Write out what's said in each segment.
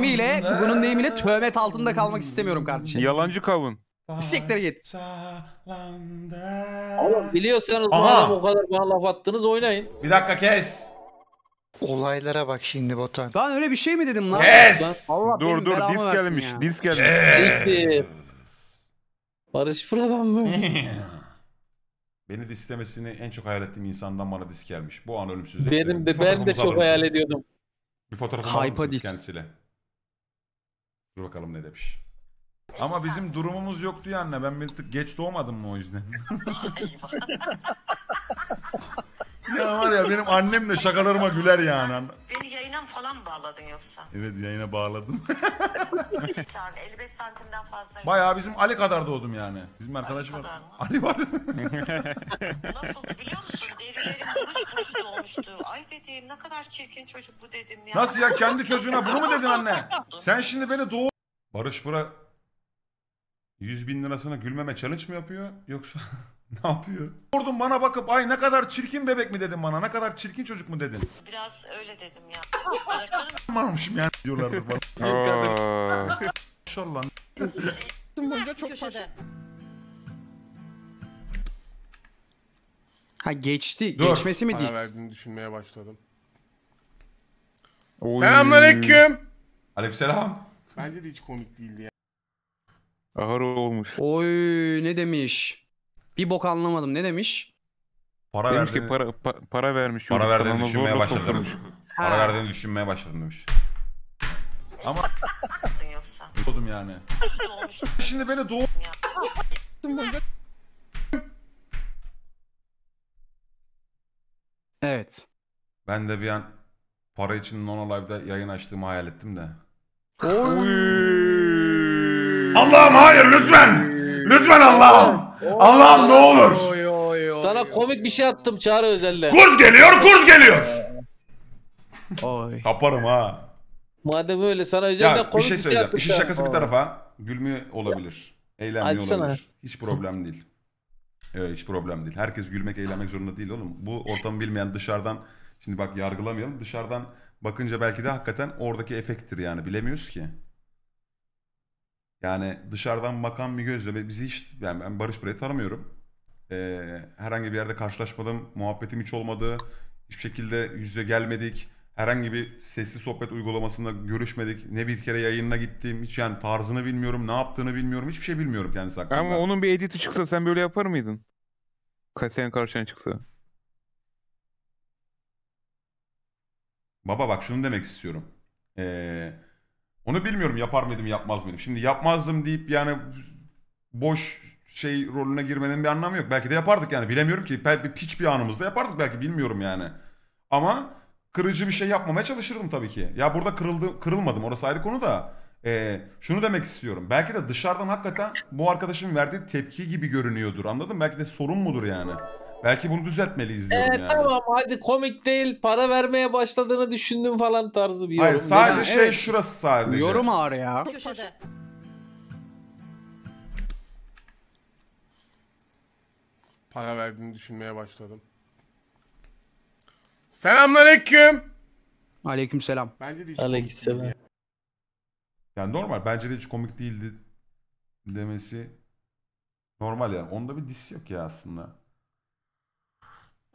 deyimiyle, Google'un deyimiyle tövmet altında kalmak istemiyorum kardeşim. Yalancı kavun. Siktir git. Oğlum biliyorsanız Aha. adam o kadar bana laf attınız oynayın. Bir dakika kes. Olaylara bak şimdi Botan. Ben öyle bir şey mi dedim lan? Kes. Allah Dur benim dur belamı dis versin gelmiş. ya. Dis gelmiş. Siktir. Barış Fıra'dan mı? Beni dislemesini en çok hayal ettiğim insandan bana disk gelmiş. Bu an ölümsüzleşti. Benim de ben de çok hayal ediyordum. Bir fotoğrafını alır mısınız disk. kendisiyle? Dur bakalım ne demiş. Ama bizim durumumuz yoktu ya anne. Ben bir tık geç doğmadım mı o yüzden? ya var ya benim annem de şakalarıma güler yani. Beni falan mı bağladın yoksa? Evet yayına bağladım. Çağrı 55 santimden fazla. Bayağı bizim Ali kadar doğdum yani. Bizim arkadaş var. kadar mı? Ali var. Nasıldı biliyor musun? Derilerim buruş buruş olmuştu. Ay dedim ne kadar çirkin çocuk bu dedim ya. Nasıl ya kendi çocuğuna bunu mu dedin anne? Sen şimdi beni doğu... Barış Bura 100 bin lirasına gülmeme challenge mi yapıyor yoksa ne yapıyor? Sordum bana bakıp ay ne kadar çirkin bebek mi dedin bana ne kadar çirkin çocuk mu dedin? Biraz öyle dedim ya. Bırakırım Varmışım yani diyorlardı bana. Aa, İnşallah. köşede. Ha geçti. Dur. Geçmesi mi Para dis? verdiğini düşünmeye başladım. oy. Selamünaleyküm. Aleykümselam. Bence de hiç komik değildi ya. Ahır olmuş. Oy ne demiş? Bir bok anlamadım. Ne demiş? Para Demiş verdi. ki para, pa- para vermiş. Para verdiğini düşünmeye başladım. Para verdiğini düşünmeye başladım demiş. Ama oldum yani. Şimdi beni doğu... ya. Evet. Ben de bir an para için Nono Live'da yayın açtığımı hayal ettim de. Allah'ım hayır lütfen. Lütfen Allah'ım. Allah'ım ne olur. Sana komik bir şey attım Çağrı Özel'de. Kurt geliyor, kurt geliyor. Oy. Kaparım ha. Madem öyle sana özelden Ya bir komik şey söyleyeceğim. attım İşin şakası bir tarafa. Gülmüyor olabilir. Açsana. olabilir. Hiç problem değil. Evet, hiç problem değil. Herkes gülmek, eğlenmek zorunda değil oğlum. Bu ortamı bilmeyen dışarıdan şimdi bak yargılamayalım. Dışarıdan bakınca belki de hakikaten oradaki efekttir yani. Bilemiyoruz ki. Yani dışarıdan bakan bir gözle ve bizi hiç yani ben Barış Bey'i tanımıyorum. Ee, herhangi bir yerde karşılaşmadım. Muhabbetim hiç olmadı. Hiçbir şekilde yüz yüze gelmedik. Herhangi bir sesli sohbet uygulamasında görüşmedik. Ne bir kere yayınına gittim. Hiç yani tarzını bilmiyorum, ne yaptığını bilmiyorum. Hiçbir şey bilmiyorum kendisi hakkında. Ama onun bir editi çıksa sen böyle yapar mıydın? Ka- Senin karşına çıksa. Baba bak şunu demek istiyorum. Ee, onu bilmiyorum yapar mıydım yapmaz mıydım. Şimdi yapmazdım deyip yani boş şey rolüne girmenin bir anlamı yok. Belki de yapardık yani bilemiyorum ki. Bir piç bir anımızda yapardık belki bilmiyorum yani. Ama kırıcı bir şey yapmamaya çalışırdım tabii ki. Ya burada kırıldı, kırılmadım orası ayrı konu da. Ee, şunu demek istiyorum. Belki de dışarıdan hakikaten bu arkadaşın verdiği tepki gibi görünüyordur anladın mı? Belki de sorun mudur yani. Belki bunu düzeltmeliyiz diyorum Ee, yani. tamam hadi komik değil para vermeye başladığını düşündüm falan tarzı bir yorum. Hayır sadece şey evet. şurası sadece. Yorum ağır ya. Köşede. Para verdiğini düşünmeye başladım. Selamünaleyküm. Aleykümselam. Bence de hiç Aleykümselam. komik değildi Yani normal. Bence de hiç komik değildi demesi normal yani. Onda bir dis yok ya aslında.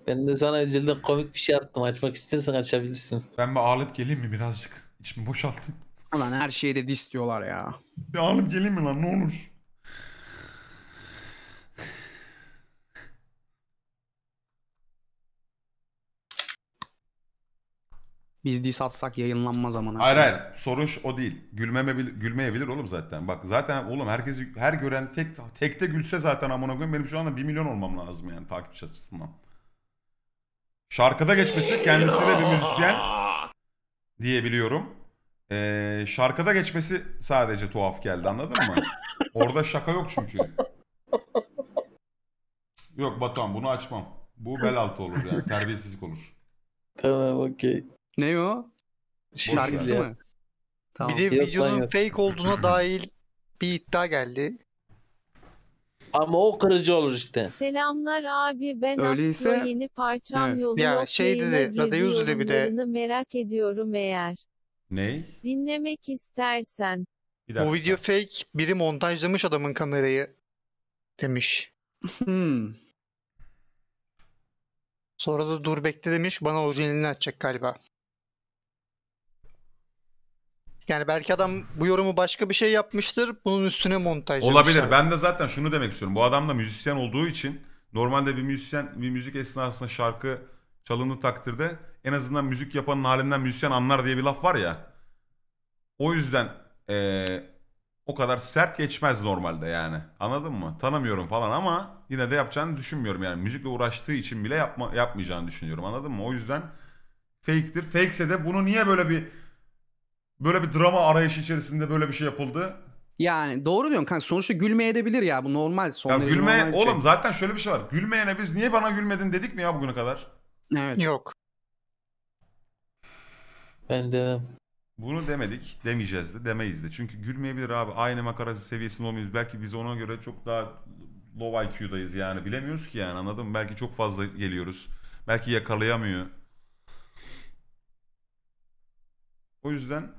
Ben de sana özelden komik bir şey attım. Açmak istersen açabilirsin. Ben bir ağlayıp geleyim mi birazcık? İçimi boşaltayım. Ulan her şeyde dis diyorlar ya. Bir ağlayıp geleyim mi lan ne olur? Biz dis atsak yayınlanmaz amına. Hayır hayır. Sorun şu- o değil. Gülmeme gülmeyebilir oğlum zaten. Bak zaten oğlum herkes her gören tek tekte gülse zaten amına koyayım benim şu anda 1 milyon olmam lazım yani takipçi açısından. Şarkıda geçmesi kendisi de bir müzisyen diyebiliyorum. Ee, şarkıda geçmesi sadece tuhaf geldi anladın mı? Orada şaka yok çünkü. Yok Batuhan bunu açmam. Bu bel altı olur yani terbiyesizlik olur. Tamam okey. Ne o? Şarkısı mı? Tamam. Bir de Yok lan videonun yok. fake olduğuna dair bir iddia geldi. Ama o kırıcı olur işte. Selamlar abi ben Öyleyse- yeni parçam Evet. yolu Ya yok şey dedi, yayına Radyo Yüzü de bir de- merak ediyorum eğer. Ney? Dinlemek istersen. Bu video fake. Biri montajlamış adamın kamerayı demiş. Hmm. Sonra da dur bekle demiş. Bana orijinalini açacak galiba. Yani belki adam bu yorumu başka bir şey yapmıştır. Bunun üstüne montajlamışlar. Olabilir. Ben de zaten şunu demek istiyorum. Bu adam da müzisyen olduğu için normalde bir müzisyen bir müzik esnasında şarkı çalındığı takdirde en azından müzik yapanın halinden müzisyen anlar diye bir laf var ya. O yüzden eee, o kadar sert geçmez normalde yani. Anladın mı? Tanımıyorum falan ama yine de yapacağını düşünmüyorum yani. Müzikle uğraştığı için bile yapma, yapmayacağını düşünüyorum. Anladın mı? O yüzden fake'tir. Fake'se de bunu niye böyle bir böyle bir drama arayışı içerisinde böyle bir şey yapıldı? Yani doğru diyorsun kanka. Sonuçta gülmeye edebilir ya. Bu normal. Son Ya derece gülme normal şey. oğlum zaten şöyle bir şey var. Gülmeyene biz niye bana gülmedin dedik mi ya bugüne kadar? Evet. Yok. Ben de Bunu demedik, demeyeceğiz de, demeyiz de. Çünkü gülmeyebilir abi. Aynı makarası seviyesinde olmayız. Belki biz ona göre çok daha low IQ'dayız yani. Bilemiyoruz ki yani anladın mı? Belki çok fazla geliyoruz. Belki yakalayamıyor. O yüzden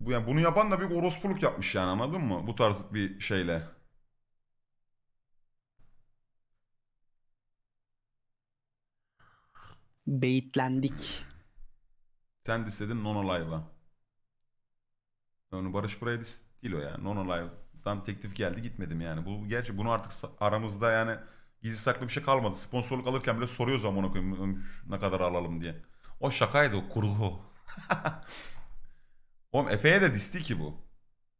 bu yani bunu yapan da bir orospuluk yapmış yani anladın mı? Bu tarz bir şeyle. Beyitlendik. Sen de istedin Nono Live'a. Yani Barış buraya dis değil o yani. Nono Live'dan teklif geldi gitmedim yani. Bu gerçi bunu artık aramızda yani gizli saklı bir şey kalmadı. Sponsorluk alırken bile soruyoruz amına koyayım "Ömür, ne kadar alalım diye. O şakaydı o kurgu. Oğlum Efe'ye de disti ki bu.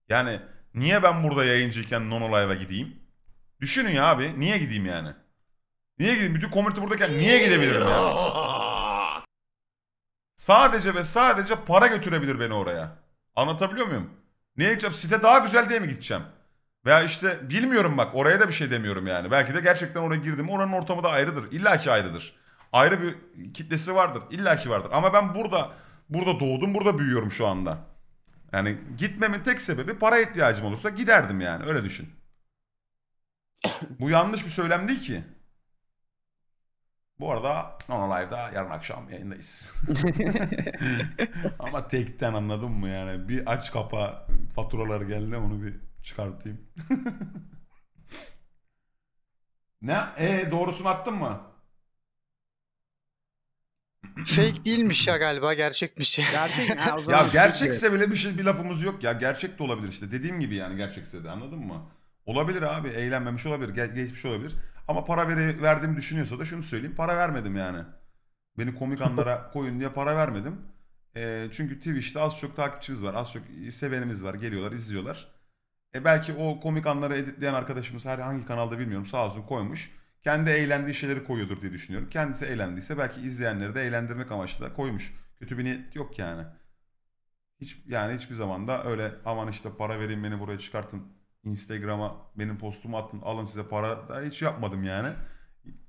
Yani niye ben burada yayıncıyken Nono Live'a gideyim? Düşünün ya abi. Niye gideyim yani? Niye gideyim? Bütün komünite buradayken niye gidebilirim ya? Sadece ve sadece para götürebilir beni oraya. Anlatabiliyor muyum? Niye gideceğim? Site daha güzel diye mi gideceğim? Veya işte bilmiyorum bak oraya da bir şey demiyorum yani. Belki de gerçekten oraya girdim. Oranın ortamı da ayrıdır. İlla ki ayrıdır. Ayrı bir kitlesi vardır. İlla ki vardır. Ama ben burada burada doğdum, burada büyüyorum şu anda. Yani gitmemin tek sebebi para ihtiyacım olursa giderdim yani. Öyle düşün. Bu yanlış bir söylem değil ki. Bu arada Nono Live'da yarın akşam yayındayız. Ama tekten anladın mı yani? Bir aç kapa faturalar geldi onu bir çıkartayım. ne? E doğrusunu attın mı? Fake değilmiş ya galiba gerçekmiş. Gerçek ha, o zaman Ya gerçekse bile bir şey bir lafımız yok ya. Gerçek de olabilir işte. Dediğim gibi yani gerçekse de anladın mı? Olabilir abi. Eğlenmemiş olabilir. Ge- geçmiş olabilir. Ama para veri, verdiğimi düşünüyorsa da şunu söyleyeyim. Para vermedim yani. Beni komik anlara koyun diye para vermedim. Ee, çünkü Twitch'te az çok takipçimiz var. Az çok sevenimiz var. Geliyorlar, izliyorlar. E belki o komik anları editleyen arkadaşımız her hangi kanalda bilmiyorum sağ olsun koymuş. Kendi eğlendiği şeyleri koyuyordur diye düşünüyorum. Kendisi eğlendiyse belki izleyenleri de eğlendirmek amaçlı da koymuş. Kötü bir niyet yok yani. Hiç yani hiçbir zaman da öyle aman işte para vereyim beni buraya çıkartın. Instagram'a benim postumu atın alın size para da hiç yapmadım yani.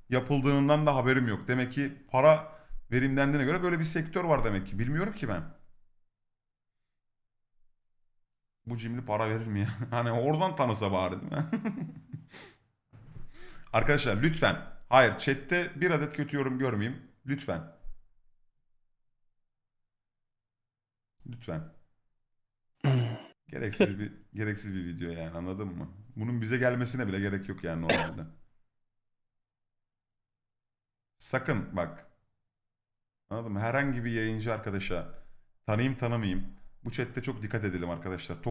Yapıldığından da haberim yok. Demek ki para verim dendiğine göre böyle bir sektör var demek ki. Bilmiyorum ki ben. Bu cimri para verir mi ya? Hani oradan tanısa bari değil mi? Arkadaşlar lütfen. Hayır chatte bir adet kötü yorum görmeyeyim. Lütfen. Lütfen. Gereksiz bir gereksiz bir video yani anladın mı? Bunun bize gelmesine bile gerek yok yani normalde. Sakın bak. Anladın mı? Herhangi bir yayıncı arkadaşa tanıyayım tanımayayım. Bu chatte çok dikkat edelim arkadaşlar.